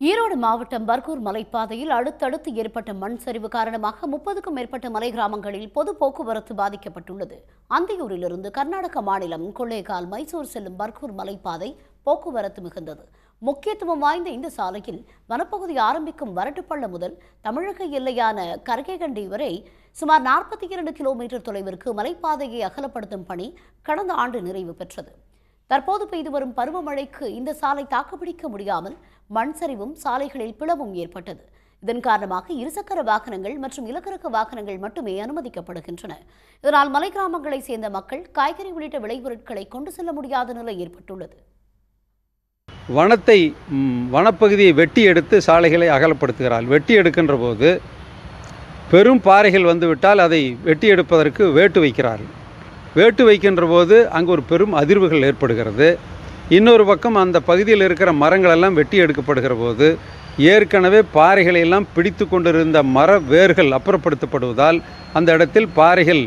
ஈரோடு மாவட்டம் பர்கூர் மலைப்பாதையில் அடுத்தடுத்து ஏற்பட்ட மண் சரிவு காரணமாக முப்பதுக்கும் மேற்பட்ட மலை கிராமங்களில் பொது போக்குவரத்து பாதிக்கப்பட்டுள்ளது. அந்தியூரிலிருந்து கர்நாடக மாநிலம் கொள்ளேகால் மைசூர் செல்லும் பர்கூர் மலைப்பாதை போக்குவரத்து மிகுந்தது. முக்கியத்துவம் வாய்ந்த இந்த சாலையில் வனப்பகுதி ஆரம்பிக்கும் வரட்டுப்பள்ளம் முதல் தமிழக எல்லையான கரகேகண்டி வரை சுமார் நாற்பத்தி இரண்டு கிலோமீட்டர் தொலைவிற்கு மலைப்பாதையை அகலப்படுத்தும் பணி கடந்த ஆண்டு நிறைவு பெற்றது. தற்போது பெய்து வரும் பருவமழைக்கு இந்த சாலை தாக்குப்பிடிக்க முடியாமல் மண் சரிவும் சாலைகளில் பிளவும் ஏற்பட்டது. இதன் காரணமாக இருசக்கர வாகனங்கள் மற்றும் இலக்கரக்கு வாகனங்கள் மட்டுமே அனுமதிக்கப்படுகின்றன. இதனால் மலை கிராமங்களைச் சேர்ந்த மக்கள் காய்கறி உள்ளிட்ட விளைபொருட்களை கொண்டு செல்ல முடியாத நிலை ஏற்பட்டுள்ளது. வனத்தை வனப்பகுதியை வெட்டி எடுத்து சாலைகளை அகலப்படுத்துகிறாள். வெட்டி எடுக்கின்ற போது பெரும் பாறைகள் வந்துவிட்டால் அதை வெட்டி எடுப்பதற்கு வேட்டு வைக்கிறார்கள். வேட்டு வைக்கின்ற போது அங்கு ஒரு பெரும் அதிர்வுகள் ஏற்படுகிறது. இன்னொரு பக்கம் அந்த பகுதியில் இருக்கிற மரங்கள் எல்லாம் வெட்டி எடுக்கப்படுகிற போது ஏற்கனவே பாறைகளை எல்லாம் பிடித்து கொண்டிருந்த மர வேர்கள் அப்புறப்படுத்தப்படுவதால் அந்த இடத்தில் பாறைகள்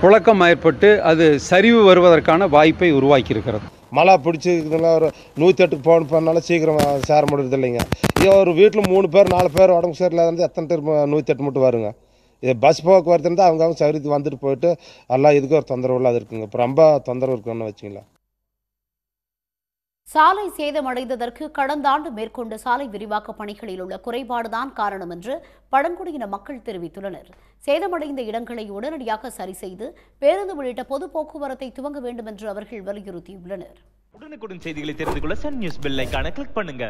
புழக்கம் ஏற்பட்டு அது சரிவு வருவதற்கான வாய்ப்பை உருவாக்கியிருக்கிறது. மழை பிடிச்சிக்கிறதுனால ஒரு நூற்றி எட்டுக்கு ஃபோன் பண்ணாலும் சீக்கிரம் சேர முடியறது இல்லைங்க. இதே ஒரு வீட்டில் மூணு பேர் நாலு பேர் உடம்பு சரியில்லாத இருந்து எத்தனை பேர் நூற்றி எட்டு மட்டும் வருங்க. இது பஸ் போக்குவரத்து இருந்தால் அவங்க அவங்க சௌகரியத்துக்கு வந்துட்டு போயிட்டு எல்லாம் இதுக்கு ஒரு தொந்தரவு இல்லாத இருக்குங்க. இப்போ ரொம்ப தொந்தரவு இருக்குன்னு வச்சுங்களேன். சாலை சேதமடைந்ததற்கு கடந்த ஆண்டு மேற்கொண்ட சாலை விரிவாக்க பணிகளில் உள்ள குறைபாடுதான் காரணம் என்று பழங்குடியின மக்கள் தெரிவித்துள்ளனர். சேதமடைந்த இடங்களை உடனடியாக சரி செய்து பேருந்து உள்ளிட்ட பொது போக்குவரத்தை துவங்க வேண்டும் என்று அவர்கள் வலியுறுத்தியுள்ளனர். உடனுக்குடன் செய்திகளை தெரிந்து கொள்ள சன் நியூஸ் பெல் கிளிக் பண்ணுங்க.